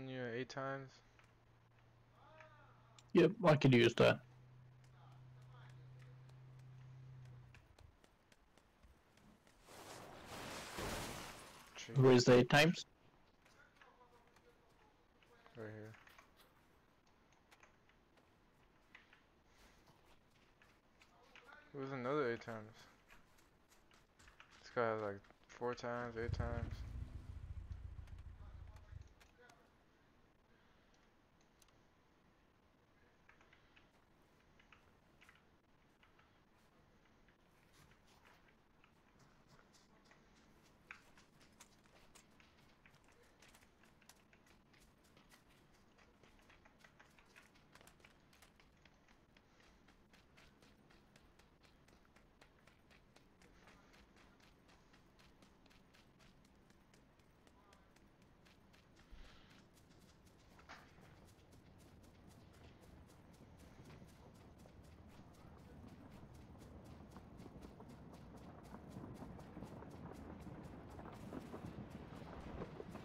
Won you eight times? Yep, I could use that. Where's the eight times? Right here. It was another eight times. This guy has like four times, eight times.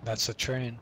That's a train.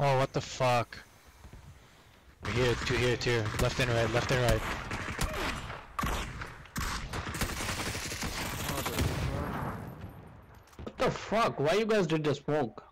Oh, what the fuck? Here, two here, two here. Left and right, left and right. What the fuck? What the fuck? Why you guys did the smoke?